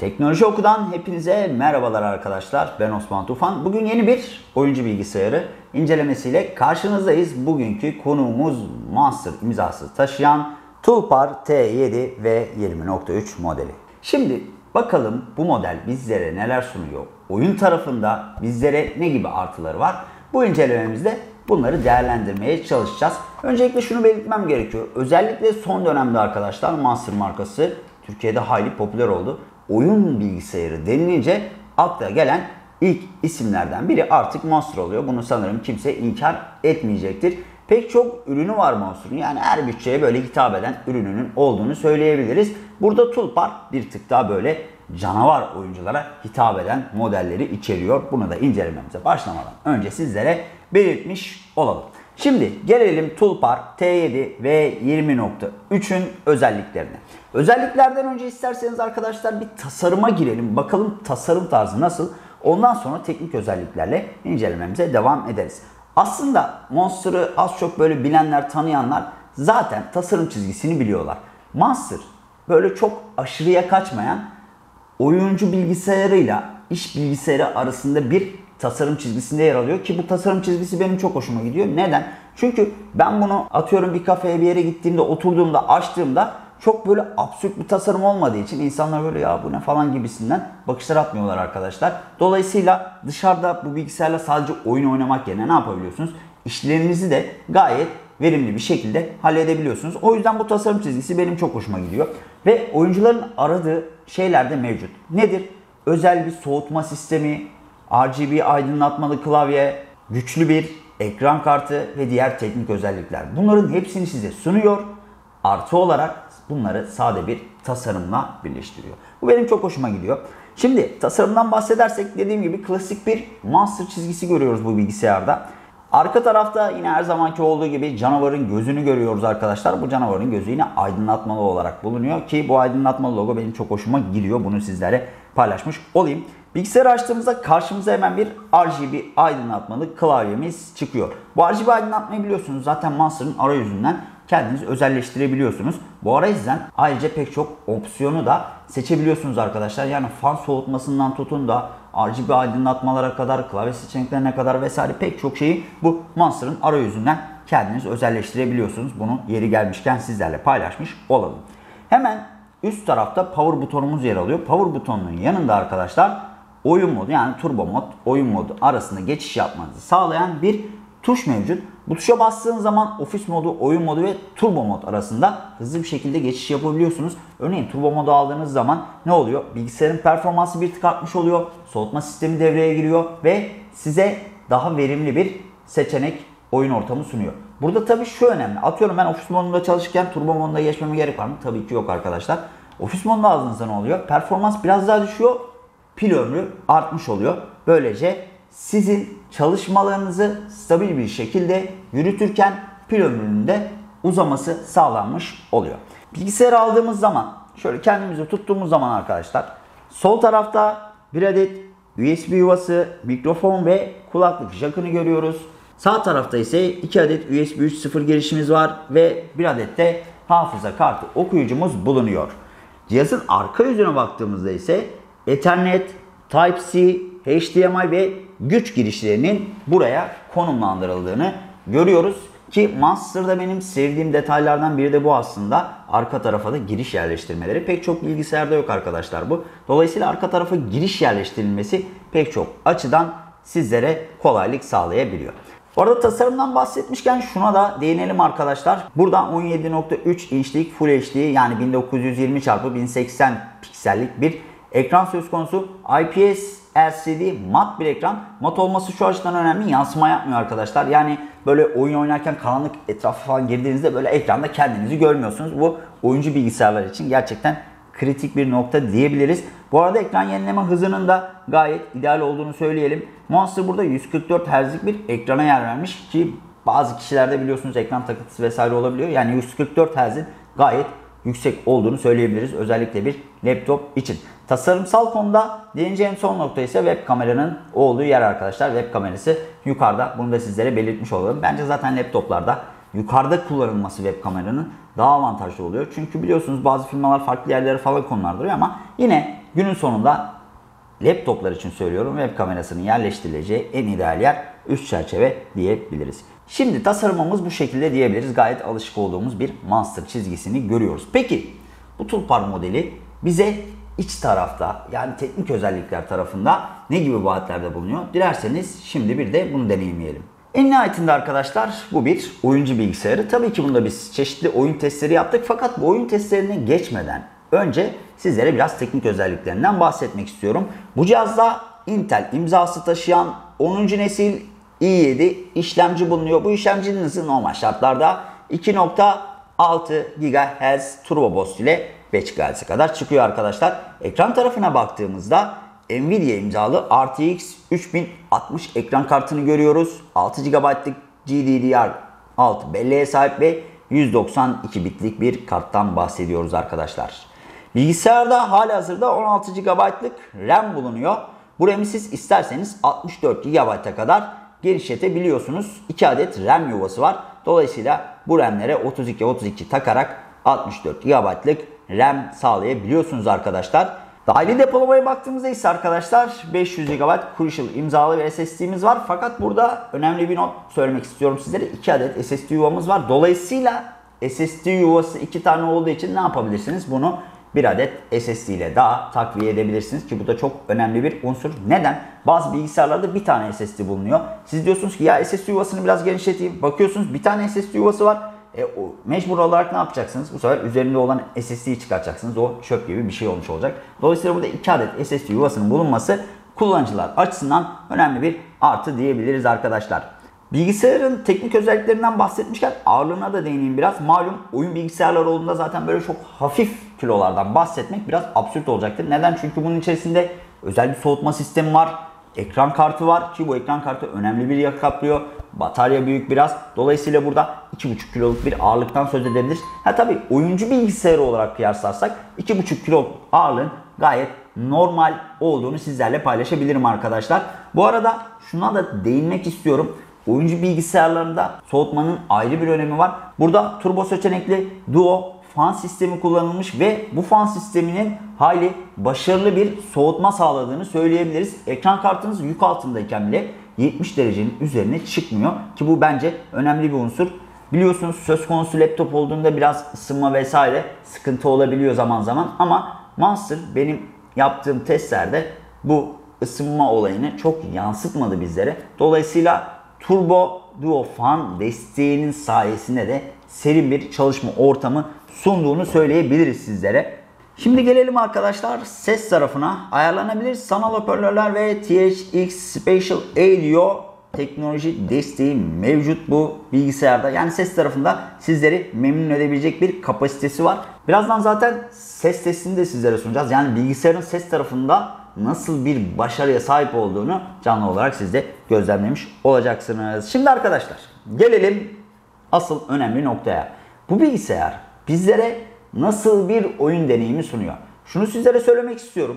Teknoloji Oku'dan hepinize merhabalar arkadaşlar. Ben Osman Tufan. Bugün yeni bir oyuncu bilgisayarı incelemesiyle karşınızdayız. Bugünkü konuğumuz Monster imzası taşıyan Tulpar T7 ve 20.3 modeli. Şimdi bakalım bu model bizlere neler sunuyor? Oyun tarafında bizlere ne gibi artıları var? Bu incelememizde bunları değerlendirmeye çalışacağız. Öncelikle şunu belirtmem gerekiyor. Özellikle son dönemde arkadaşlar Monster markası Türkiye'de hayli popüler oldu oyun bilgisayarı denilince akla gelen ilk isimlerden biri artık Monster oluyor. Bunu sanırım kimse inkar etmeyecektir. Pek çok ürünü var Monster'ın. Yani her bütçeye böyle hitap eden ürününün olduğunu söyleyebiliriz. Burada Tulpar bir tık daha böyle canavar oyunculara hitap eden modelleri içeriyor. Bunu da incelememize başlamadan önce sizlere belirtmiş olalım. Şimdi gelelim Tulpar T7 ve 20.3'ün özelliklerine. Özelliklerden önce isterseniz arkadaşlar bir tasarıma girelim. Bakalım tasarım tarzı nasıl? Ondan sonra teknik özelliklerle incelememize devam ederiz. Aslında Monster'ı az çok böyle bilenler, tanıyanlar zaten tasarım çizgisini biliyorlar. Monster böyle çok aşırıya kaçmayan oyuncu bilgisayarıyla iş bilgisayarı arasında bir tasarım çizgisinde yer alıyor ki bu tasarım çizgisi benim çok hoşuma gidiyor. Neden? Çünkü ben bunu atıyorum bir kafeye bir yere gittiğimde oturduğumda açtığımda çok böyle absürt bir tasarım olmadığı için insanlar böyle ya bu ne falan gibisinden bakışlar atmıyorlar arkadaşlar. Dolayısıyla dışarıda bu bilgisayarla sadece oyun oynamak yerine ne yapabiliyorsunuz? İşlerinizi de gayet verimli bir şekilde halledebiliyorsunuz. O yüzden bu tasarım çizgisi benim çok hoşuma gidiyor. Ve oyuncuların aradığı şeyler de mevcut. Nedir? Özel bir soğutma sistemi, RGB aydınlatmalı klavye, güçlü bir ekran kartı ve diğer teknik özellikler. Bunların hepsini size sunuyor. Artı olarak bunları sade bir tasarımla birleştiriyor. Bu benim çok hoşuma gidiyor. Şimdi tasarımdan bahsedersek dediğim gibi klasik bir monster çizgisi görüyoruz bu bilgisayarda. Arka tarafta yine her zamanki olduğu gibi canavarın gözünü görüyoruz arkadaşlar. Bu canavarın gözü yine aydınlatmalı olarak bulunuyor ki bu aydınlatmalı logo benim çok hoşuma gidiyor. Bunu sizlere paylaşmış olayım. Bilgisayarı açtığımızda karşımıza hemen bir RGB aydınlatmalı klavyemiz çıkıyor. Bu RGB aydınlatmayı biliyorsunuz zaten Monster'ın arayüzünden kendiniz özelleştirebiliyorsunuz. Bu arayüzden ayrıca pek çok opsiyonu da seçebiliyorsunuz arkadaşlar. Yani fan soğutmasından tutun da RGB aydınlatmalara kadar, klavye seçeneklerine kadar vesaire pek çok şeyi bu Monster'ın arayüzünden kendiniz özelleştirebiliyorsunuz. Bunu yeri gelmişken sizlerle paylaşmış olalım. Hemen üst tarafta power butonumuz yer alıyor. Power butonunun yanında arkadaşlar oyun modu yani turbo mod, oyun modu arasında geçiş yapmanızı sağlayan bir tuş mevcut. Bu tuşa bastığınız zaman ofis modu, oyun modu ve turbo mod arasında hızlı bir şekilde geçiş yapabiliyorsunuz. Örneğin turbo modu aldığınız zaman ne oluyor? Bilgisayarın performansı bir tık artmış oluyor. Soğutma sistemi devreye giriyor ve size daha verimli bir seçenek oyun ortamı sunuyor. Burada tabii şu önemli. Atıyorum ben ofis modunda çalışırken turbo moduna geçmeme gerek var mı? Tabii ki yok arkadaşlar. Ofis modunda aldığınızda ne oluyor? Performans biraz daha düşüyor. Pil ömrü artmış oluyor. Böylece sizin çalışmalarınızı stabil bir şekilde yürütürken pil ömrünün de uzaması sağlanmış oluyor. Bilgisayarı aldığımız zaman şöyle kendimizi tuttuğumuz zaman arkadaşlar sol tarafta bir adet USB yuvası, mikrofon ve kulaklık jackını görüyoruz. Sağ tarafta ise 2 adet USB 3.0 girişimiz var ve bir adet de hafıza kartı okuyucumuz bulunuyor. Cihazın arka yüzüne baktığımızda ise Ethernet, Type-C, HDMI ve güç girişlerinin buraya konumlandırıldığını görüyoruz. Ki Monster'da benim sevdiğim detaylardan biri de bu aslında. Arka tarafa da giriş yerleştirmeleri. Pek çok bilgisayarda yok arkadaşlar bu. Dolayısıyla arka tarafa giriş yerleştirilmesi pek çok açıdan sizlere kolaylık sağlayabiliyor. Bu arada tasarımdan bahsetmişken şuna da değinelim arkadaşlar. Burada 17.3 inçlik Full HD yani 1920 x 1080 piksellik bir ekran söz konusu. IPS LCD mat bir ekran. Mat olması şu açıdan önemli. Yansıma yapmıyor arkadaşlar. Yani böyle oyun oynarken karanlık etrafı falan girdiğinizde böyle ekranda kendinizi görmüyorsunuz. Bu oyuncu bilgisayarlar için gerçekten kritik bir nokta diyebiliriz. Bu arada ekran yenileme hızının da gayet ideal olduğunu söyleyelim. Monster burada 144 Hz'lik bir ekrana yer vermiş ki bazı kişilerde biliyorsunuz ekran takıntısı vesaire olabiliyor. Yani 144 Hz'in gayet yüksek olduğunu söyleyebiliriz. Özellikle bir laptop için. Tasarımsal konuda değineceğim son nokta ise web kameranın olduğu yer arkadaşlar. Web kamerası yukarıda. Bunu da sizlere belirtmiş olalım. Bence zaten laptoplarda yukarıda kullanılması web kameranın daha avantajlı oluyor. Çünkü biliyorsunuz bazı firmalar farklı yerlere falan konumlandırıyor ama yine günün sonunda laptoplar için söylüyorum web kamerasının yerleştirileceği en ideal yer üst çerçeve diyebiliriz. Şimdi tasarımımız bu şekilde diyebiliriz. Gayet alışık olduğumuz bir monster çizgisini görüyoruz. Peki bu Tulpar modeli bize iç tarafta yani teknik özellikler tarafında ne gibi vaatlerde bulunuyor? Dilerseniz şimdi bir de bunu deneyimleyelim. En nihayetinde arkadaşlar bu bir oyuncu bilgisayarı. Tabii ki bunda biz çeşitli oyun testleri yaptık fakat bu oyun testlerine geçmeden önce sizlere biraz teknik özelliklerinden bahsetmek istiyorum. Bu cihazda Intel imzası taşıyan 10. nesil i7 işlemci bulunuyor. Bu işlemcinin hızı normal şartlarda 2.6 GHz Turbo Boost ile 5 GHz'e kadar çıkıyor arkadaşlar. Ekran tarafına baktığımızda Nvidia imzalı RTX 3060 ekran kartını görüyoruz. 6 GB'lık GDDR6 belleğe sahip ve 192 bitlik bir karttan bahsediyoruz arkadaşlar. Bilgisayarda hali hazırda 16 GB'lık RAM bulunuyor. Bu RAM'i siz isterseniz 64 GB'a kadar genişletebiliyorsunuz. 2 adet RAM yuvası var. Dolayısıyla bu RAM'lere 32-32 takarak 64 GB'lık RAM sağlayabiliyorsunuz arkadaşlar. Dahili depolamaya baktığımızda ise arkadaşlar 500 GB Crucial imzalı bir SSD'miz var. Fakat burada önemli bir not söylemek istiyorum sizlere. 2 adet SSD yuvamız var. Dolayısıyla SSD yuvası 2 tane olduğu için ne yapabilirsiniz? Bunu bir adet SSD ile daha takviye edebilirsiniz ki bu da çok önemli bir unsur. Neden? Bazı bilgisayarlarda bir tane SSD bulunuyor. Siz diyorsunuz ki ya SSD yuvasını biraz genişleteyim. Bakıyorsunuz bir tane SSD yuvası var. E, o, mecbur olarak ne yapacaksınız? Bu sefer üzerinde olan SSD'yi çıkartacaksınız. O çöp gibi bir şey olmuş olacak. Dolayısıyla burada iki adet SSD yuvasının bulunması kullanıcılar açısından önemli bir artı diyebiliriz arkadaşlar. Bilgisayarın teknik özelliklerinden bahsetmişken ağırlığına da değineyim biraz. Malum oyun bilgisayarları olduğunda zaten böyle çok hafif kilolardan bahsetmek biraz absürt olacaktır. Neden? Çünkü bunun içerisinde özel bir soğutma sistemi var. Ekran kartı var ki bu ekran kartı önemli bir yer kaplıyor. Batarya büyük biraz. Dolayısıyla burada 2,5 kiloluk bir ağırlıktan söz edebiliriz. Ha tabi oyuncu bilgisayarı olarak kıyaslarsak 2,5 kilo ağırlığın gayet normal olduğunu sizlerle paylaşabilirim arkadaşlar. Bu arada şuna da değinmek istiyorum. Oyuncu bilgisayarlarında soğutmanın ayrı bir önemi var. Burada turbo seçenekli Duo fan sistemi kullanılmış ve bu fan sisteminin hali başarılı bir soğutma sağladığını söyleyebiliriz. Ekran kartınız yük altındayken bile 70 derecenin üzerine çıkmıyor ki bu bence önemli bir unsur. Biliyorsunuz söz konusu laptop olduğunda biraz ısınma vesaire sıkıntı olabiliyor zaman zaman ama Monster benim yaptığım testlerde bu ısınma olayını çok yansıtmadı bizlere. Dolayısıyla Turbo Duo Fan desteğinin sayesinde de serin bir çalışma ortamı sunduğunu söyleyebiliriz sizlere. Şimdi gelelim arkadaşlar ses tarafına. Ayarlanabilir sanal hoparlörler ve THX Spatial Audio teknoloji desteği mevcut bu bilgisayarda. Yani ses tarafında sizleri memnun edebilecek bir kapasitesi var. Birazdan zaten ses testini de sizlere sunacağız. Yani bilgisayarın ses tarafında nasıl bir başarıya sahip olduğunu canlı olarak siz de gözlemlemiş olacaksınız. Şimdi arkadaşlar gelelim asıl önemli noktaya. Bu bilgisayar bizlere nasıl bir oyun deneyimi sunuyor? Şunu sizlere söylemek istiyorum.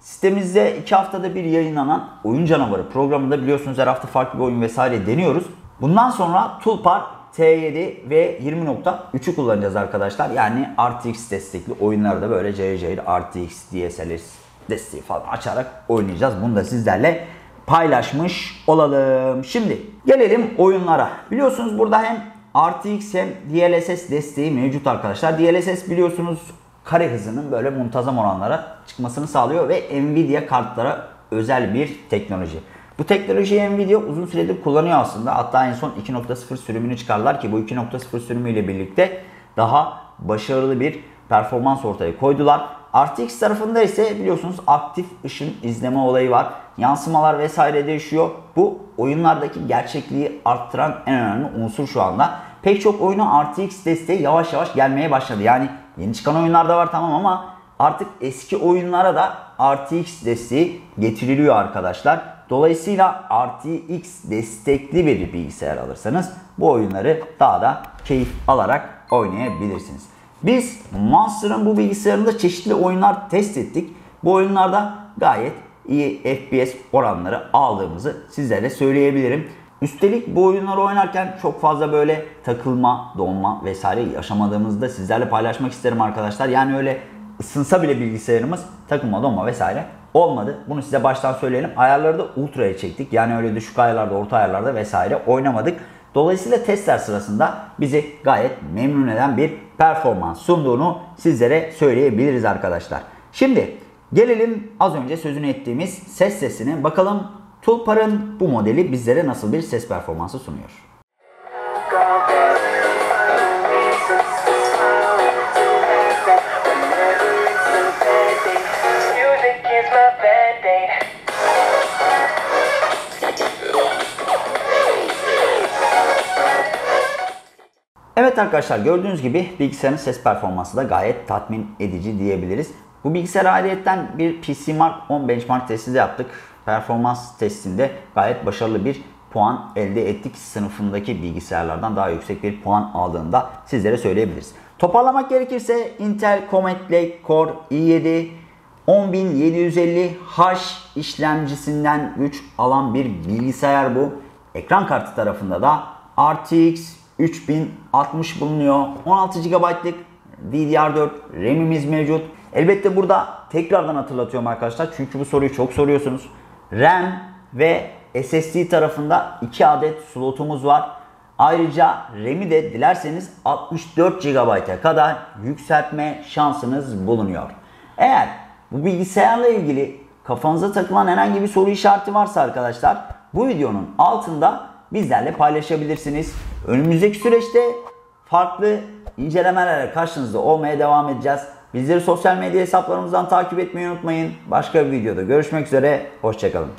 Sitemizde 2 haftada bir yayınlanan Oyun Canavarı programında biliyorsunuz her hafta farklı bir oyun vesaire deniyoruz. Bundan sonra Tulpar T7 ve 20.3'ü kullanacağız arkadaşlar. Yani RTX destekli oyunlarda böyle cayır cayır RTX, DSLR desteği falan açarak oynayacağız. Bunu da sizlerle paylaşmış olalım. Şimdi gelelim oyunlara. Biliyorsunuz burada hem RTX hem DLSS desteği mevcut arkadaşlar. DLSS biliyorsunuz kare hızının böyle muntazam oranlara çıkmasını sağlıyor ve Nvidia kartlara özel bir teknoloji. Bu teknolojiyi Nvidia uzun süredir kullanıyor aslında. Hatta en son 2.0 sürümünü çıkardılar ki bu 2.0 sürümüyle birlikte daha başarılı bir performans ortaya koydular. RTX tarafında ise biliyorsunuz aktif ışın izleme olayı var. Yansımalar vesaire değişiyor. Bu oyunlardaki gerçekliği arttıran en önemli unsur şu anda. Pek çok oyuna RTX desteği yavaş yavaş gelmeye başladı. Yani yeni çıkan oyunlarda var tamam ama artık eski oyunlara da RTX desteği getiriliyor arkadaşlar. Dolayısıyla RTX destekli bir bilgisayar alırsanız bu oyunları daha da keyif alarak oynayabilirsiniz. Biz Monster'ın bu bilgisayarında çeşitli oyunlar test ettik. Bu oyunlarda gayet iyi FPS oranları aldığımızı sizlere söyleyebilirim. Üstelik bu oyunları oynarken çok fazla böyle takılma, donma vesaire yaşamadığımızı da sizlerle paylaşmak isterim arkadaşlar. Yani öyle ısınsa bile bilgisayarımız takılma donma vesaire olmadı. Bunu size baştan söyleyelim. Ayarları da ultra'ya çektik. Yani öyle düşük ayarlarda, orta ayarlarda vesaire oynamadık. Dolayısıyla testler sırasında bizi gayet memnun eden bir performans sunduğunu sizlere söyleyebiliriz arkadaşlar. Şimdi gelelim az önce sözünü ettiğimiz ses sesine. Bakalım Tulpar'ın bu modeli bizlere nasıl bir ses performansı sunuyor. Evet arkadaşlar gördüğünüz gibi bilgisayarın ses performansı da gayet tatmin edici diyebiliriz. Bu bilgisayar ayrıyetten bir PC Mark 10 benchmark testi de yaptık. Performans testinde gayet başarılı bir puan elde ettik. Sınıfındaki bilgisayarlardan daha yüksek bir puan aldığında sizlere söyleyebiliriz. Toparlamak gerekirse Intel Comet Lake Core i7 10750H işlemcisinden güç alan bir bilgisayar bu. Ekran kartı tarafında da RTX 3060 bulunuyor. 16 GB'lık DDR4 RAM'imiz mevcut. Elbette burada tekrardan hatırlatıyorum arkadaşlar. Çünkü bu soruyu çok soruyorsunuz. RAM ve SSD tarafında 2 adet slotumuz var. Ayrıca RAM'i de dilerseniz 64 GB'a kadar yükseltme şansınız bulunuyor. Eğer bu bilgisayarla ilgili kafanıza takılan herhangi bir soru işareti varsa arkadaşlar bu videonun altında bizlerle paylaşabilirsiniz. Önümüzdeki süreçte farklı incelemelerle karşınızda olmaya devam edeceğiz. Bizleri sosyal medya hesaplarımızdan takip etmeyi unutmayın. Başka bir videoda görüşmek üzere. Hoşçakalın.